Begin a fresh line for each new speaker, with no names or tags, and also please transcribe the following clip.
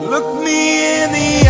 Look me in the